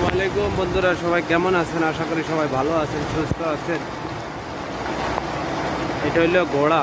আসসালামু আলাইকুম বন্ধুরা, সবাই কেমন আছেন? আশা করি সবাই ভালো আছেন, সুস্থ আছেন। এটা হইল ঘোড়া